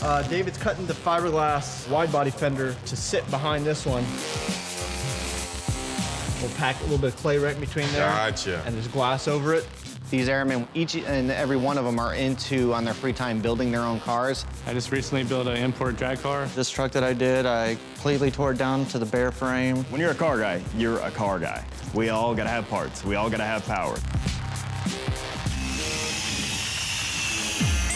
Uh, David's cutting the fiberglass wide body fender to sit behind this one. We'll pack a little bit of clay right in between there. Gotcha. And there's glass over it. These airmen, each and every one of them are into, on their free time, building their own cars. I just recently built an import drag car. This truck that I did, I completely tore it down to the bare frame. When you're a car guy, you're a car guy. We all gotta have parts. We all gotta have power.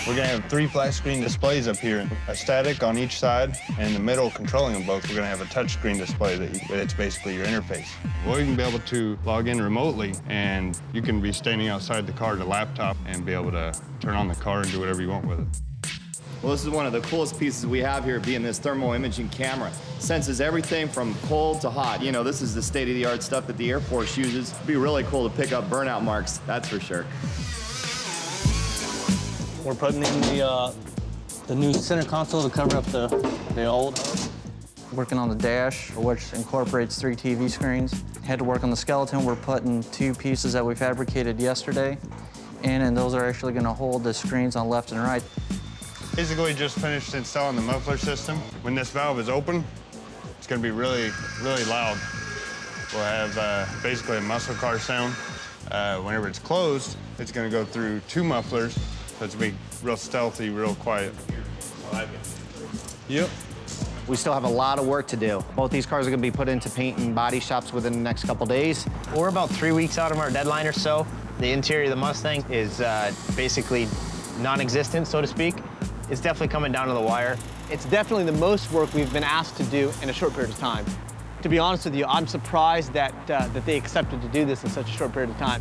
We're gonna have three flat screen displays up here, a static on each side, and in the middle, controlling them both, we're gonna have a touch screen display that you, it's basically your interface. Well, you can be able to log in remotely, and you can be standing outside the car to laptop and be able to turn on the car and do whatever you want with it. Well, this is one of the coolest pieces we have here, being this thermal imaging camera. Senses everything from cold to hot. You know, this is the state-of-the-art stuff that the Air Force uses. It'd be really cool to pick up burnout marks, that's for sure. We're putting in the, uh, the new center console to cover up the, the old. Working on the dash, which incorporates three TV screens. Had to work on the skeleton. We're putting two pieces that we fabricated yesterday in, and those are actually gonna hold the screens on left and right. Basically just finished installing the muffler system. When this valve is open, it's gonna be really, really loud. We'll have uh, basically a muscle car sound. Uh, whenever it's closed, it's gonna go through two mufflers, so it's gonna be real stealthy, real quiet. Yep. We still have a lot of work to do. Both these cars are gonna be put into paint and body shops within the next couple days. We're about three weeks out of our deadline or so. The interior of the Mustang is uh, basically non-existent, so to speak. It's definitely coming down to the wire. It's definitely the most work we've been asked to do in a short period of time. To be honest with you, I'm surprised that, uh, that they accepted to do this in such a short period of time.